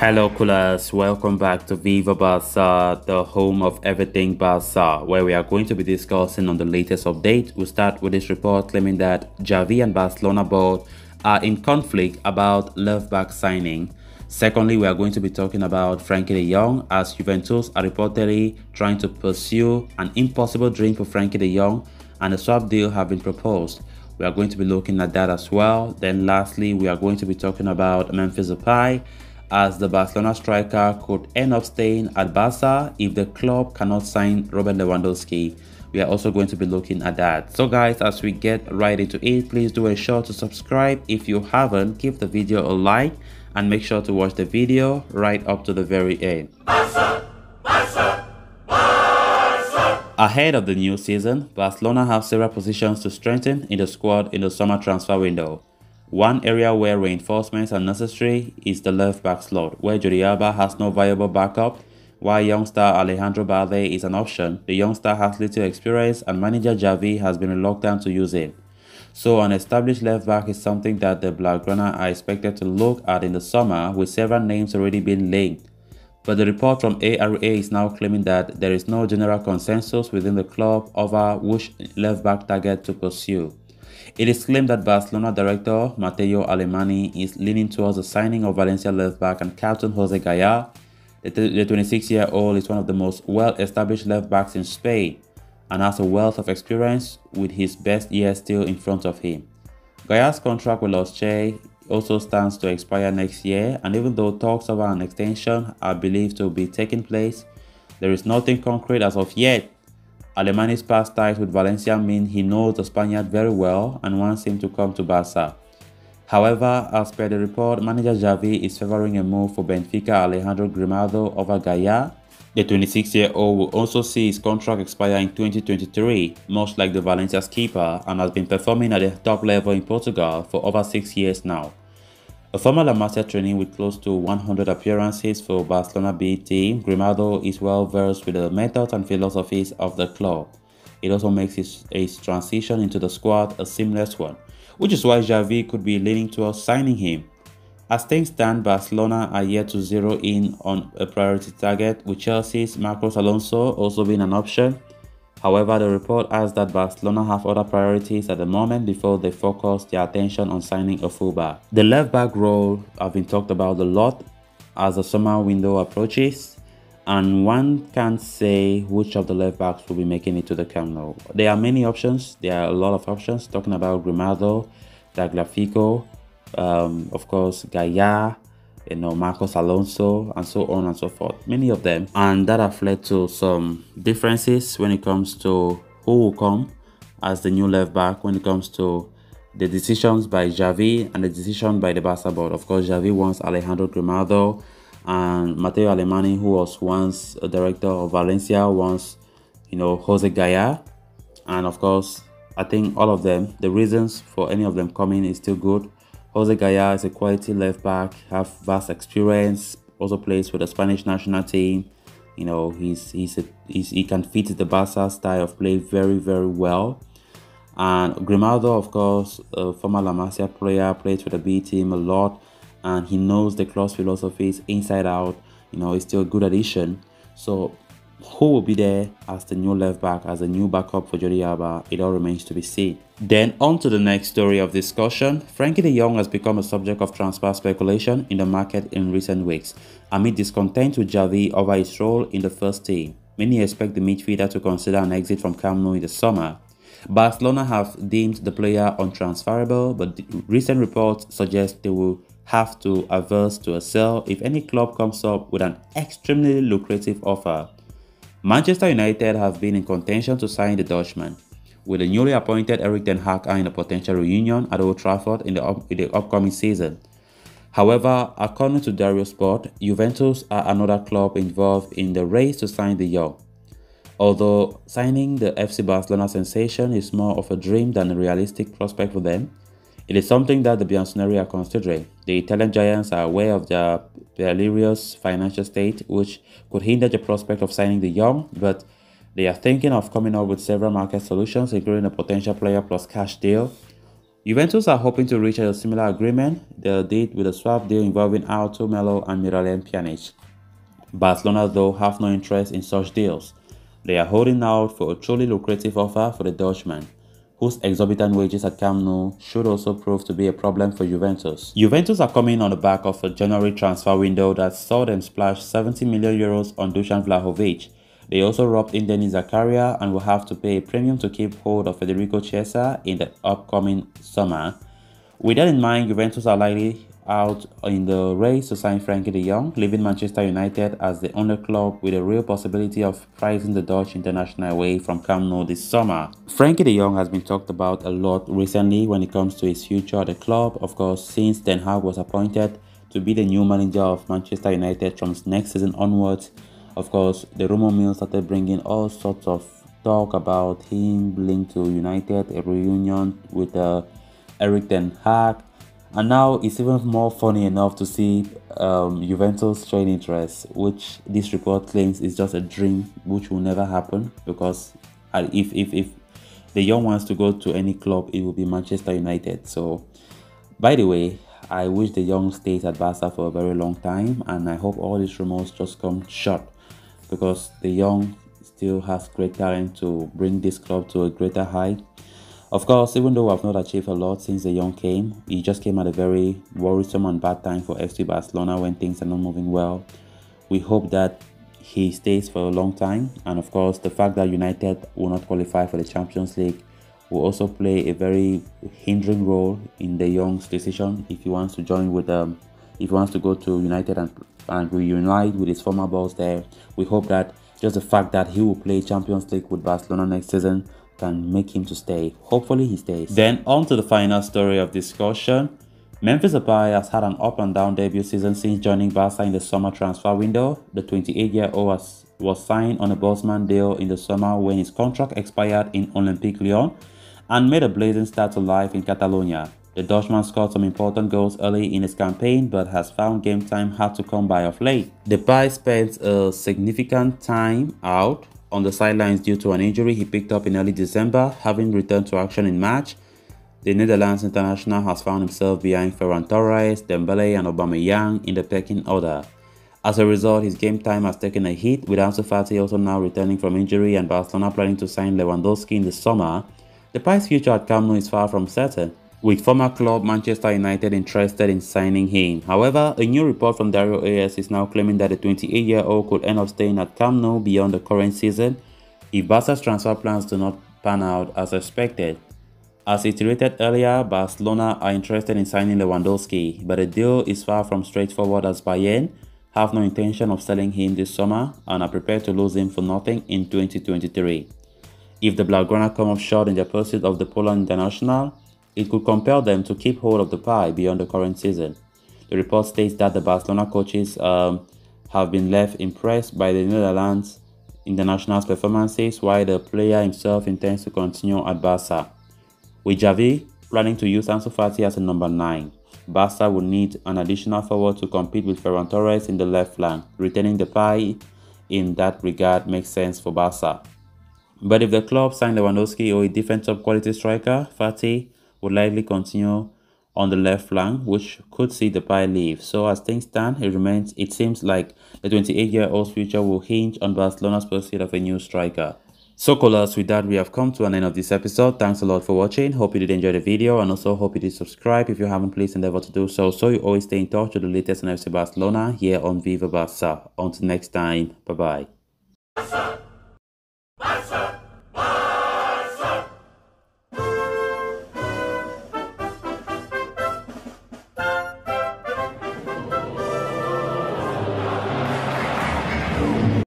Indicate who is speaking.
Speaker 1: Hello culers, welcome back to Viva Barca, the home of everything Barca, where we are going to be discussing on the latest update. We'll start with this report claiming that Xavi and Barcelona board are in conflict about left back signing. Secondly, we are going to be talking about Frenkie de Jong as Juventus are reportedly trying to pursue an impossible dream for Frenkie de Jong and a swap deal have been proposed. We are going to be looking at that as well. Then lastly, we are going to be talking about Memphis Depay as the Barcelona striker could end up staying at Barca if the club cannot sign Robert Lewandowski. We are also going to be looking at that. So guys, as we get right into it, please do a sure to subscribe. If you haven't, give the video a like and make sure to watch the video right up to the very end. Barca! Barca! Barca! Ahead of the new season, Barcelona have several positions to strengthen in the squad in the summer transfer window. One area where reinforcements are necessary is the left back slot, where Jordi Alba has no viable backup. While youngster Alejandro Balde is an option, the youngster has little experience and manager Xavi has been reluctant to use him. So an established left back is something that the Blaugrana are expected to look at in the summer with several names already being linked. But the report from ARA is now claiming that there is no general consensus within the club over which left back target to pursue. It is claimed that Barcelona director Mateu Alemany is leaning towards the signing of Valencia left back and captain Jose Gaya. The 26-year-old is one of the most well-established left backs in Spain and has a wealth of experience with his best years still in front of him. Gaya's contract with Los Che also stands to expire next year and even though talks about an extension are believed to be taking place, there is nothing concrete as of yet Alemany's past ties with Valencia mean he knows the Spaniard very well and wants him to come to Barca. However, as per the report, manager Xavi is favoring a move for Benfica Alejandro Grimaldo over Gaya. The 26-year-old will also see his contract expire in 2023, much like the Valencia's keeper, and has been performing at the top level in Portugal for over six years now. A former La Masia trainee with close to 100 appearances for Barcelona B team, Grimaldo is well versed with the methods and philosophies of the club. It also makes his, his transition into the squad a seamless one, which is why Xavi could be leaning towards signing him. As things stand, Barcelona are yet to zero in on a priority target, with Chelsea's Marcos Alonso also being an option. However, the report adds that Barcelona have other priorities at the moment before they focus their attention on signing a fullback. The left back role have been talked about a lot as the summer window approaches and one can't say which of the left backs will be making it to the Camp Nou. There are many options, there are a lot of options talking about Grimaldo, Tagliafico, um, of course Gaya, you know, Marcos Alonso, and so on and so forth. Many of them. And that have led to some differences when it comes to who will come as the new left back, when it comes to the decisions by Xavi and the decision by the Barca board. Of course, Xavi wants Alejandro Grimaldo and Mateu Alemany, who was once a director of Valencia, wants, you know, Jose Gaya. And of course, I think all of them, the reasons for any of them coming is still good. Jose Gaya is a quality left back, have vast experience, also plays for the Spanish national team. You know, he's he's, a, he's he can fit the Barca style of play very very well. And Grimaldo, of course, a former La Masia player, plays for the B team a lot, and he knows the club's philosophies inside out. You know, he's still a good addition. So who will be there as the new left back, as a new backup for Jordi Alba, it all remains to be seen. Then on to the next story of discussion, Frenkie de Jong has become a subject of transfer speculation in the market in recent weeks, amid discontent with Xavi over his role in the first team. Many expect the midfielder to consider an exit from Camp Nou in the summer. Barcelona have deemed the player untransferable, but recent reports suggest they will have to averse to a sell if any club comes up with an extremely lucrative offer. Manchester United have been in contention to sign the Dutchman, with the newly appointed Erik ten Hag eyeing a potential reunion at Old Trafford in the, up, in the upcoming season. However, according to Diario Sport, Juventus are another club involved in the race to sign de Jong. Although signing the FC Barcelona sensation is more of a dream than a realistic prospect for them, It is something that the Bianconeri are considering. The Italian giants are aware of their precarious financial state, which could hinder the prospect of signing de Jong, but they are thinking of coming up with several market solutions, including a potential player plus cash deal. Juventus are hoping to reach a similar agreement they did with a swap deal involving Artur Melo and Miralem Pjanic. Barcelona, though, have no interest in such deals. They are holding out for a truly lucrative offer for the Dutchman, whose exorbitant wages at Camp Nou should also prove to be a problem for Juventus. Juventus are coming on the back of a January transfer window that saw them splash 70 million euros on Dusan Vlahovic. They also robbed in Denis Zakaria and will have to pay a premium to keep hold of Federico Chiesa in the upcoming summer. With that in mind, Juventus are likely out in the race to sign Frenkie de Jong, leaving Manchester United as the only club with a real possibility of prizing the Dutch international away from Camp Nou this summer. Frenkie de Jong has been talked about a lot recently when it comes to his future at the club, of course, since Ten Hag was appointed to be the new manager of Manchester United from next season onwards. Of course, the rumor mill started bringing all sorts of talk about him linked to United, a reunion with uh, Erik Ten Hag, and now it's even more funny enough to see um, Juventus showing interest, which this report claims is just a dream which will never happen because if, if, if de Jong wants to go to any club, it will be Manchester United. So, by the way, I wish de Jong stays at Barca for a very long time, and I hope all these rumors just come short because de Jong still has great talent to bring this club to a greater height of course, even though I've not achieved a lot since de Jong came, he just came at a very worrisome and bad time for FC Barcelona when things are not moving well. We hope that he stays for a long time, and of course, the fact that United will not qualify for the Champions League will also play a very hindering role in de Jong's decision if he wants to join with them, um, if he wants to go to United and, and reunite with his former boss there. We hope that just the fact that he will play Champions League with Barcelona next season can make him to stay. Hopefully he stays. Then on to the final story of discussion. Memphis Depay has had an up and down debut season since joining Barca in the summer transfer window. The 28-year-old was, was signed on a Bosman deal in the summer when his contract expired in Olympique Lyon and made a blazing start to life in Catalonia. The Dutchman scored some important goals early in his campaign but has found game time hard to come by of late. Depay spent a significant time out on the sidelines due to an injury he picked up in early December, having returned to action in March. The Netherlands international has found himself behind Ferran Torres, Dembele and Aubameyang in the pecking order. As a result, his game time has taken a hit, with Ansu Fati also now returning from injury and Barcelona planning to sign Lewandowski in the summer. Depay's future at Camp Nou is far from certain with former club Manchester United interested in signing him. However, a new report from Diario AS is now claiming that the 28-year-old could end up staying at Camp Nou beyond the current season if Barca's transfer plans do not pan out as expected. As iterated earlier, Barcelona are interested in signing Lewandowski, but the deal is far from straightforward as Bayern have no intention of selling him this summer and are prepared to lose him for nothing in 2023. If the Blaugrana come up short in their pursuit of the Poland international, it could compel them to keep hold of Depay beyond the current season. The report states that the Barcelona coaches um, have been left impressed by the Netherlands international's performances while the player himself intends to continue at Barca. With Xavi planning to use Ansu Fati as a number 9, Barca would need an additional forward to compete with Ferran Torres in the left flank. Retaining Depay in that regard makes sense for Barca. But if the club signed Lewandowski or a different top quality striker, Fati would likely continue on the left flank, which could see Depay leave. So as things stand, it remains. It seems like the 28-year-old's future will hinge on Barcelona's pursuit of a new striker. So culers, with that we have come to an end of this episode. Thanks a lot for watching. Hope you did enjoy the video and also hope you did subscribe if you haven't please endeavor to do so so you always stay in touch with the latest on FC Barcelona here on Viva Barca. Until next time, bye bye.